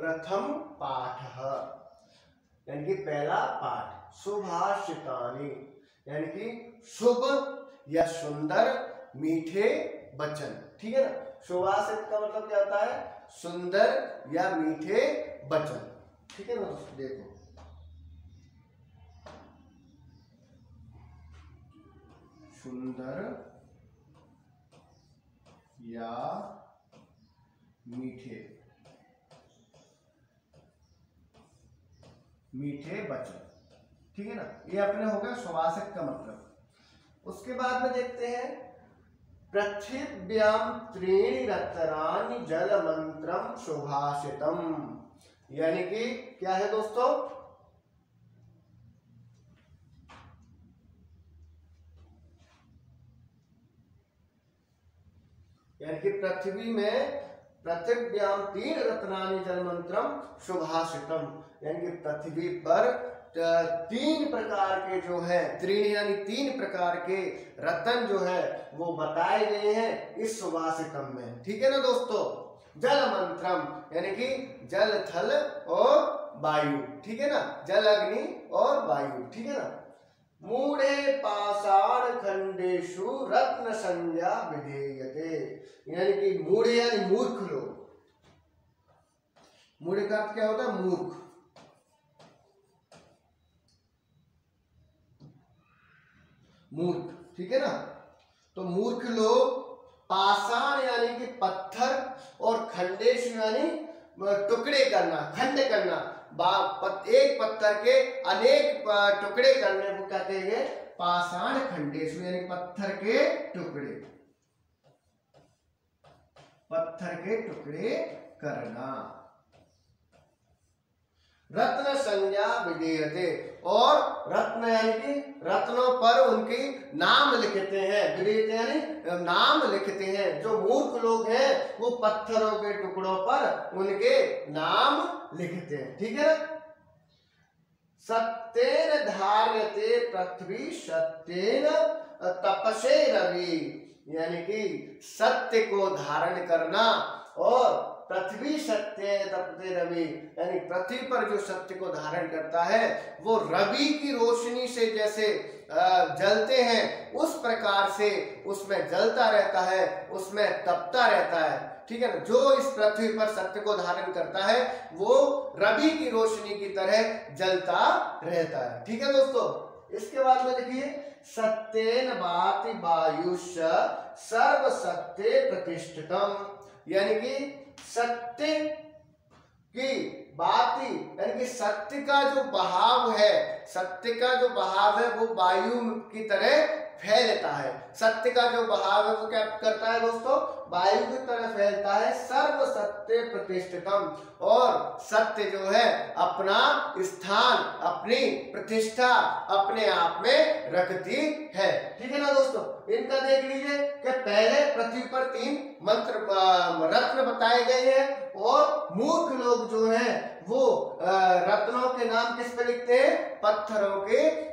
प्रथम पाठ। यानी कि पहला पाठ सुभाषितानी यानी कि शुभ या सुंदर मीठे वचन। ठीक है ना? सुभाषित का मतलब क्या होता है? सुंदर या मीठे वचन। ठीक है ना देखो। सुंदर या मीठे मीठे वचन ठीक है ना? ये अपने हो गया सुवासिक का मतलब। उसके बाद में देखते हैं पृथ्व्याम त्रीणि रत्नानि जल मंत्रम सुभाषितम यानी कि क्या है दोस्तों? यानी कि पृथ्वी में पृथ्व्याम तीन रत्नानी जल मंत्रम सुभाषितम यानी कि पृथ्वी पर तीन प्रकार के जो है त्रीण यानी तीन प्रकार के रतन जो है, वो बताए गए हैं इस सुभाषितम में। ठीक है ना दोस्तों? जल मंत्रम, यानी कि जल, थल और वायु। ठीक है ना? जल, अग्नि और वायु। ठीक है ना? मूढ़े पाषाण खंडेशु रत्न संज्ञा विधेयते। यानी कि मूढ़े यानी मूर्ख लोग। मूढ़े का क्या होता है? मूर्ख। मूर्ख, ठीक है ना? तो मूर्ख लोग पाषाण यानी कि पत्थर और खंडेश यानी टुकड़े करना, खंड करना। एक पत्थर के अनेक टुकड़े करने को कहते हैं पाषाण खंडेश, यानी पत्थर के टुकड़े। पत्थर के टुकड़े करना। रत्न संज्ञा विधेयते। और रत्न यानी कि रत्नों पर उनकी नाम लिखते हैं। विधेयते यानी नाम लिखते हैं। जो मूर्ख लोग हैं, वो पत्थरों के टुकड़ों पर उनके नाम लिखते हैं। ठीक है सत्येन धार्यते पृथ्वी, सत्येन तपसे रवि। यानी कि सत्य को धारण करना और पृथ्वी सत्य तपते रवि। यानी पृथ्वी पर जो सत्य को धारण करता है, वो रवि की रोशनी से जैसे जलते हैं, उस प्रकार से उसमें जलता रहता है, उसमें तपता रहता है। ठीक है ना? जो इस पृथ्वी पर सत्य को धारण करता है, वो रवि की रोशनी की तरह जलता रहता है। ठीक है दोस्तों? इसके बाद में देखिए, सत्यन बाति वायुष सर्व सत्य प्रतिष्ठितम। यानी कि सत्य की बात, यानी कि सत्य का जो बहाव है, सत्य का जो बहाव है, वो वायु की तरह फैलता है। सत्य का जो बहाव है, वो क्या करता है दोस्तों? वायु की तरह फैलता है सर्व सत्य प्रतिष्ठितम। और सत्य जो है, अपना स्थान, अपनी प्रतिष्ठा अपने आप में रखती है। ठीक है ना दोस्तों? इनका देख लीजिए कि पहले पृथ्वी पर तीन मंत्र बताए गए हैं। और मूर्ख लोग जो हैं, वो रत्नों के नाम किस पे लिखते हैं? पत्थरों के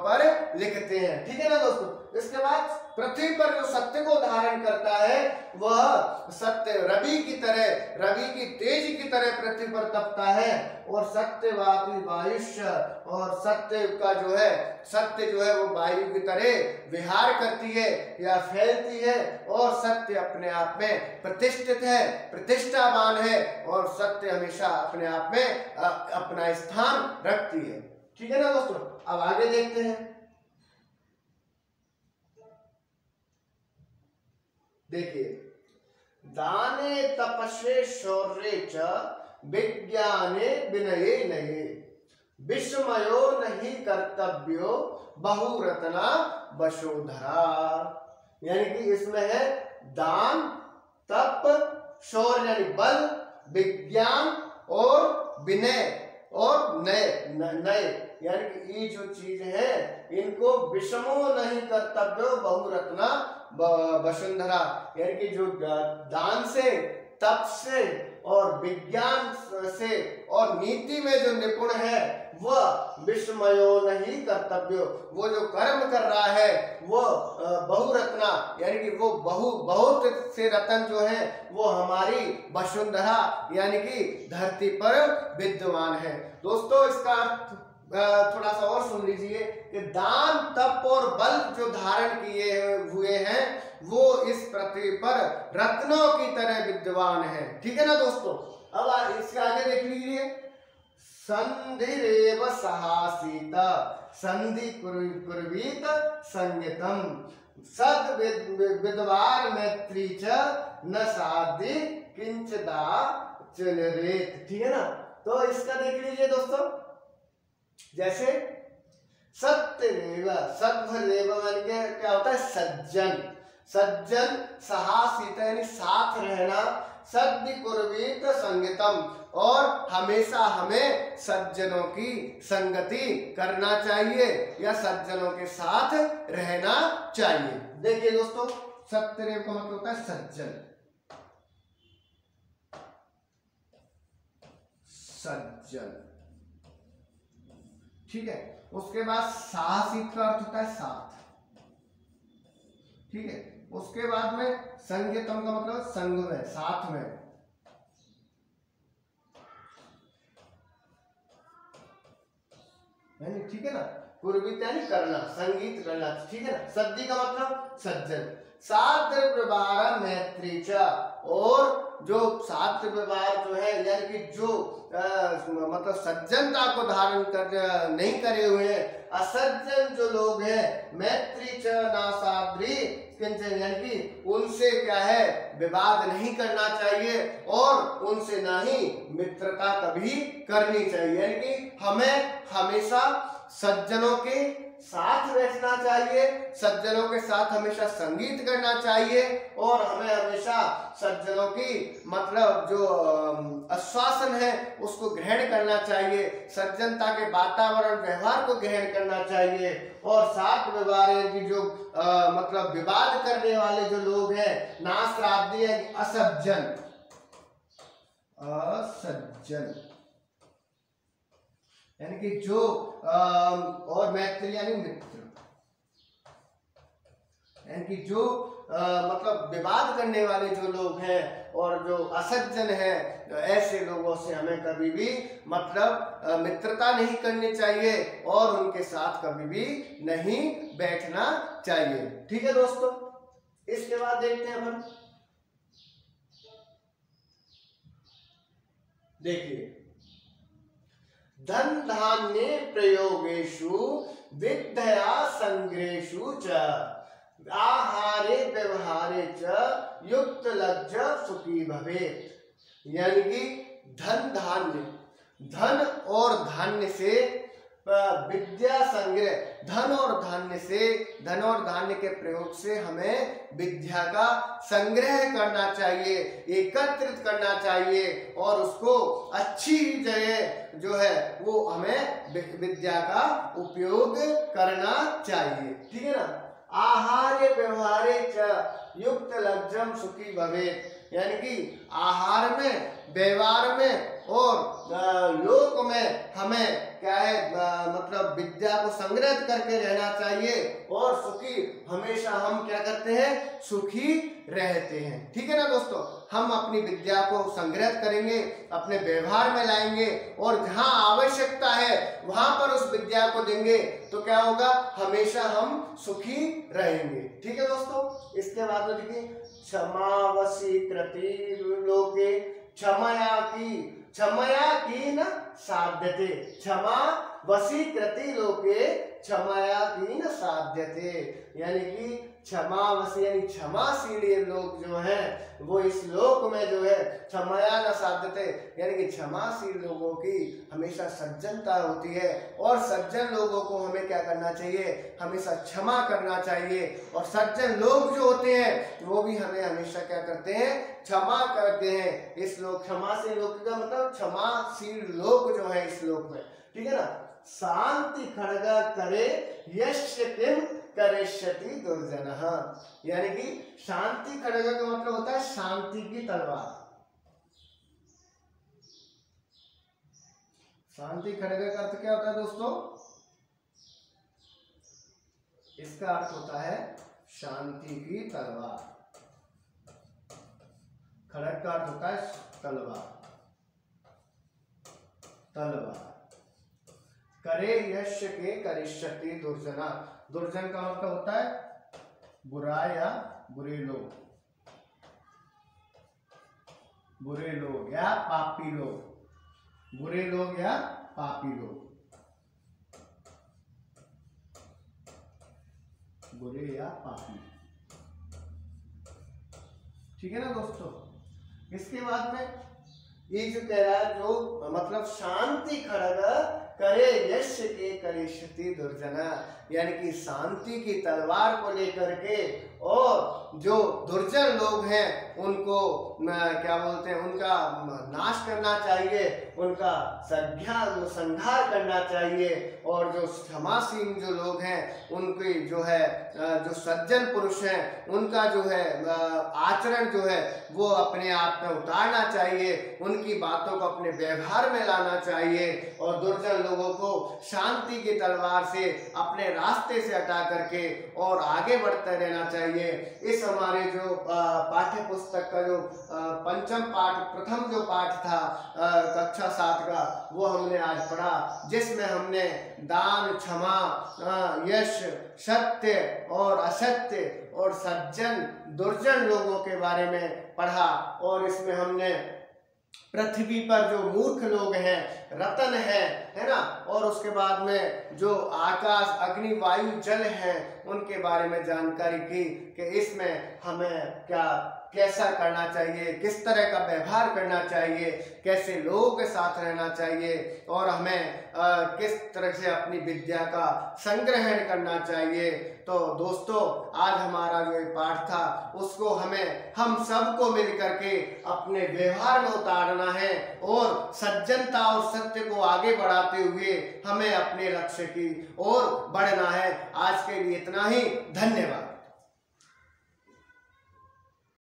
पर लिखते हैं। ठीक है ना दोस्तों? इसके बाद पृथ्वी पर जो सत्य को धारण करता है, वह सत्य रवि की तरह, रवि की तेज की तरह पृथ्वी पर तपता है और सत्यवादी वायुष्य और सत्य का जो है, सत्य जो है वो वायु की तरह विहार करती है या फैलती है और सत्य अपने आप में प्रतिष्ठित है, प्रतिष्ठावान है और सत्य हमेशा अपने आप में अपना स्थान रखती है। ठीक है ना दोस्तों? अब आगे देखते हैं। देखिए, दाने तपस्े शौर्य च, विज्ञाने विनये नये। विस्मयो नहीं कर्तव्यो, बहुरत्ना वसोधरा। यानी कि इसमें है दान, तप, शौर्य, यानी बल, विज्ञान और विनय। और नए नए, यानी कि ये जो चीज़ है, इनको विषमो नहीं कर्तव्य बहुरत्ना वसुंधरा यानी कि जो दान से, तप से और विज्ञान से और नीति में जो निपुण है, वह विस्मयो नहीं कर्तव्य। वो जो कर्म कर रहा है, वो बहुरत्ना, यानी कि वो बहु, बहुत से रत्न जो है, वो हमारी वसुंधरा, यानी कि धरती पर विद्यमान है। दोस्तों, इसका थोड़ा सा और सुन लीजिए कि दान, तप और बल जो धारण किए हुए हैं, वो इस पृथ्वी पर रत्नों की तरह विद्यमान है। ठीक है ना दोस्तों? अब इसके आगे देख लीजिए। संधिरेव सहासीत, संधि कुर्वीत संगतम। सद विद्वार मैत्री च, न साधि किंचदा चलरेत। ठीक है ना? तो इसका देख लीजिए दोस्तों। जैसे सत्य रेव सत्य रेव मान के क्या होता है? सज्जन। सज्जन सहासित यानी साथ रहना सद्य कुर्वीत संगतम और हमेशा हमें सज्जनों की संगति करना चाहिए या सज्जनों के साथ रहना चाहिए। देखिए दोस्तों सत्यरेव का मतलब होता है सज्जन। सज्जन। ठीक है? उसके बाद साहसिक का अर्थ होता है साथ। ठीक है? उसके बाद में संगतम का मतलब संग में साथ में ठीक है ना? पूर्वित यानी करना, संगीत करना ठीक है ना? सद्दी का मतलब सज्जन। सात मैत्री और जो सात व्यवहार जो है यानी कि जो आ, मतलब सज्जनता को धारण कर नहीं करे हुए हैं असज्जन जो लोग हैं मैत्री च नासाद्री यानी कि उनसे क्या है विवाद नहीं करना चाहिए और उनसे ना ही मित्रता कभी करनी चाहिए। यानी कि हमें हमेशा सज्जनों के साथ चाहिए। सज्जनों के साथ हमेशा संगीत करना चाहिए और हमें हमेशा सज्जनों की मतलब जो आश्वासन है उसको ग्रहण करना चाहिए। सज्जनता के वातावरण व्यवहार को ग्रहण करना चाहिए। और सात व्यवहार की जो आ, मतलब विवाद करने वाले जो लोग हैं नाश्राद्धी असज्जन। असज्जन। यानी कि जो आ, और मैत्री यानी मित्र। यानी कि जो आ, मतलब विवाद करने वाले जो लोग हैं और जो असज्जन है ऐसे लोगों से हमें कभी भी मतलब आ, मित्रता नहीं करनी चाहिए और उनके साथ कभी भी नहीं बैठना चाहिए। ठीक है दोस्तों? इसके बाद देखते हैं हम देखिए। धन धान्य प्रयोगेशु विद्या संग्रहेशु च। आहारे व्यवहारे च युक्त लज्ज सुखी भवे। यानी कि धन धान्य। धन और धान्य से विद्या संग्रह। धन और धान्य से, धन और धान्य के प्रयोग से हमें विद्या का संग्रह करना चाहिए, एकत्रित करना चाहिए, और उसको अच्छी जगह जो है, वो हमें विद्या का उपयोग करना चाहिए। ठीक है ना? आहार्य व्यवहारे युक्त लज्जम सुखी भवे यानी कि आहार में, व्यवहार में और लोक में हमें क्या है? मतलब विद्या को संग्रहित करके रहना चाहिए। और सुखी, हमेशा हम क्या करते हैं? सुखी रहते हैं। ठीक है ना दोस्तों? हम अपनी विद्या को संग्रहित करेंगे, अपने व्यवहार में लाएँगे, और जहाँ आवश्यकता है, वहाँ पर उस विद्या को देंगे तो क्या होगा? हमेशा हम सुखी रहेंगे। ठीक है दोस्तों? इसके बाद में देखिए क्षमावसी कृति लोके क्षमया की क्षमया की न साध्यते। क्षमा वसी कृति लोके न साध्यते। यानी कि क्षमावशी यानी क्षमाशील लोग जो हैं, वो इस लोक में जो है क्षमया न साध्यते। यानी कि क्षमाशील लोगों की हमेशा सज्जनता होती है और सज्जन लोगों को हमें क्या करना चाहिए? हमेशा क्षमा करना चाहिए। और सज्जन लोग जो होते हैं, वो भी हमें हमेशा क्या करते हैं? क्षमा करते हैं। इस लोग क्षमाशील लोग का मतलब क्षमाशील लोग जो है इस लोक में। ठीक है ना? शांति खड़गा करे यश करे दुर्जन। यानी कि शांति खड़गा का मतलब होता है शांति की तलवार। शांति खड़ग का अर्थ क्या होता है दोस्तों? इसका अर्थ होता है शांति की तलवार। खड़ग का अर्थ होता है तलवार। तलवार। करे यश के करिष्यति दुर्जना। दुर्जन का मतलब होता है? बुरा या बुरे लोग। बुरे लोग या पापी लोग। बुरे लोग या पापी लोग। बुरे या पापी। ठीक है ना दोस्तों? इसके बाद में ये जो कह रहा है, जो मतलब शांति खड़ग करे, यश के करे करिष्यति दुर्जना। यानी कि शांति की तलवार को लेकर के और जो दुर्जन लोग हैं, उनको क्या बोलते हैं, उनका नाश करना चाहिए, उनका संज्ञा संहार करना चाहिए, और जो क्षमासीन जो लोग हैं, उनकी जो है जो सज्जन पुरुष हैं, उनका जो है आचरण जो है, वो अपने आप में उतारना चाहिए, उनकी बातों को अपने व्यवहार में लाना चाहिए, और दुर्जन लोगों को शांति की तलवार से, अपने रास्ते से हटा करके, और आगे बढ़ते रहना चाहिए। इस हमारे जो पाठ्य पुस्तक का जो पंचम पाठ, प्रथम जो पाठ था कक्षा सात का, वो हमने आज पढ़ा, जिसमें हमने दान, क्षमा यश, सत्य और असत्य और सज्जन, दुर्जन लोगों के बारे में पढ़ा और इसमें हमने पृथ्वी पर जो मूर्ख लोग हैं, रतन है है ना? और उसके बाद में जो आकाश, अग्नि, वायु, जल है, उनके बारे में जानकारी की कि इसमें हमें क्या कैसा करना चाहिए किस तरह का व्यवहार करना चाहिए कैसे लोगों के साथ रहना चाहिए और हमें आ, किस तरह से अपनी विद्या का संग्रहण करना चाहिए। तो दोस्तों आज हमारा जो पाठ था उसको हमें हम सबको मिल करके अपने व्यवहार में उतारना है और सज्जनता और सत्य को आगे बढ़ाते हुए हमें अपने लक्ष्य की ओर बढ़ना है। आज के लिए इतना ही धन्यवाद।